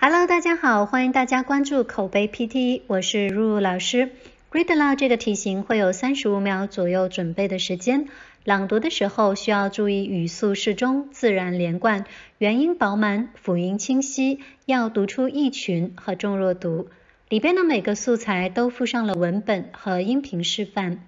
Hello，大家好，欢迎大家关注口碑 PT，我是露露老师。Read aloud 这个题型会有三十五秒左右准备的时间，朗读的时候需要注意语速适中、自然连贯、元音饱满、辅音清晰，要读出意群和重弱读。里边的每个素材都附上了文本和音频示范。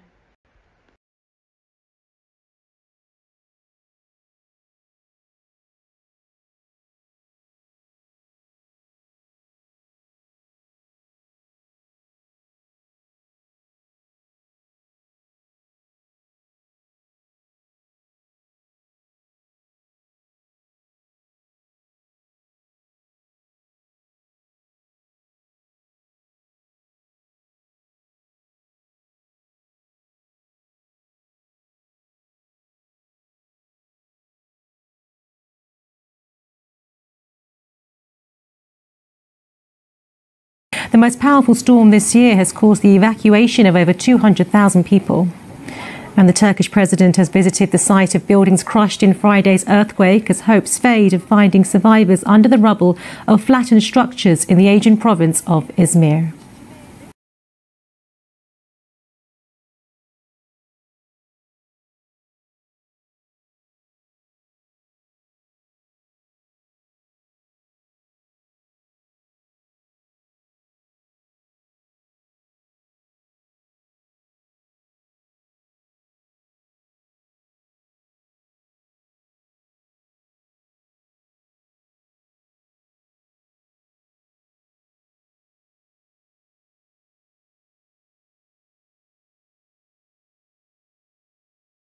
The most powerful storm this year has caused the evacuation of over 200,000 people. And the Turkish president has visited the site of buildings crushed in Friday's earthquake as hopes fade of finding survivors under the rubble of flattened structures in the Aegean province of Izmir.